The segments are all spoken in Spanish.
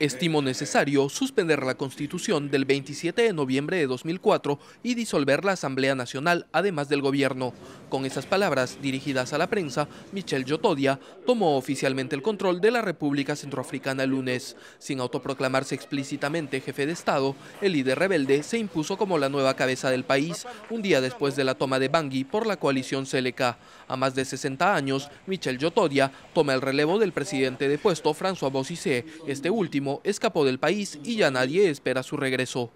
Estimo necesario suspender la Constitución del 27 de noviembre de 2004 y disolver la Asamblea Nacional, además del gobierno. Con esas palabras dirigidas a la prensa, Michel Yotodia tomó oficialmente el control de la República Centroafricana lunes. Sin autoproclamarse explícitamente jefe de Estado, el líder rebelde se impuso como la nueva cabeza del país un día después de la toma de Bangui por la coalición CLK. A más de 60 años, Michel Yotodia toma el relevo del presidente de puesto François Bozizé. Este último escapó del país y ya nadie espera su regreso.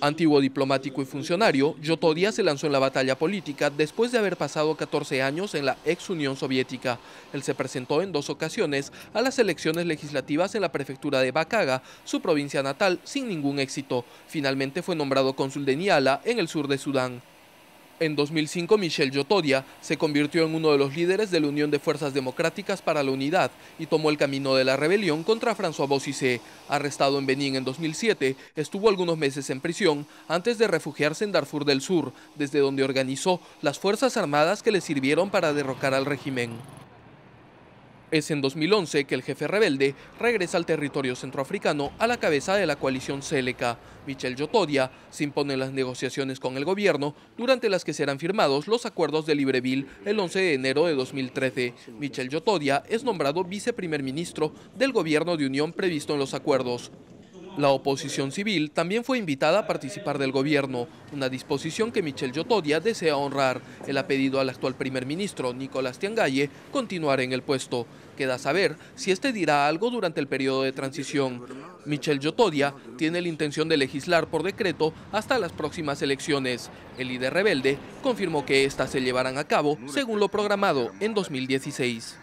Antiguo diplomático y funcionario, Yotodia se lanzó en la batalla política después de haber pasado 14 años en la ex Unión Soviética. Él se presentó en dos ocasiones a las elecciones legislativas en la prefectura de Bakaga, su provincia natal, sin ningún éxito. Finalmente fue nombrado cónsul de Niala, en el sur de Sudán. En 2005, Michel Yotodia se convirtió en uno de los líderes de la Unión de Fuerzas Democráticas para la Unidad y tomó el camino de la rebelión contra François Bozizé. Arrestado en Benín en 2007, estuvo algunos meses en prisión antes de refugiarse en Darfur del Sur, desde donde organizó las Fuerzas Armadas que le sirvieron para derrocar al régimen. Es en 2011 que el jefe rebelde regresa al territorio centroafricano a la cabeza de la coalición CLK. Michel Yotodia se impone en las negociaciones con el gobierno, durante las que serán firmados los acuerdos de Libreville el 11 de enero de 2013. Michel Yotodia es nombrado viceprimer ministro del gobierno de unión previsto en los acuerdos. La oposición civil también fue invitada a participar del gobierno, una disposición que Michel Yotodia desea honrar. Él ha pedido al actual primer ministro, Nicolás Tiangaye, continuar en el puesto. Queda saber si este dirá algo durante el periodo de transición. Michel Yotodia tiene la intención de legislar por decreto hasta las próximas elecciones. El líder rebelde confirmó que éstas se llevarán a cabo según lo programado en 2016.